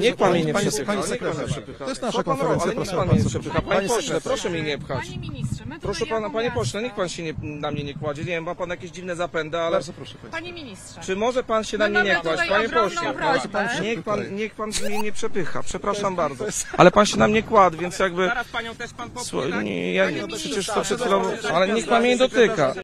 Niech pan mnie nie przepycha. pani sekretarz. przepycha. To jest nasza konferencja, Ale niech proszę pan mnie nie przepycha. Panie pośle, proszę mnie nie pchać. Panie ministrze, my tutaj Proszę pana, jako panie miasto- pośle, niech pan się nie, na mnie nie kładzie. Nie wiem, ma pan jakieś dziwne zapędy, ale... Bardzo proszę pani. Panie ministrze, Czy może pan się na mnie nie kłaść, tutaj panie ogromną pośle? prośbę. Niech pan, tak? niech pan mnie nie przepycha, przepraszam bardzo. Ale pan się na mnie kładł, więc jakby... Zaraz panią też pan popchnie, Słuchaj, tak? nie, ja przecież to przed chwilą... Ale niech pan mnie nie dotyka.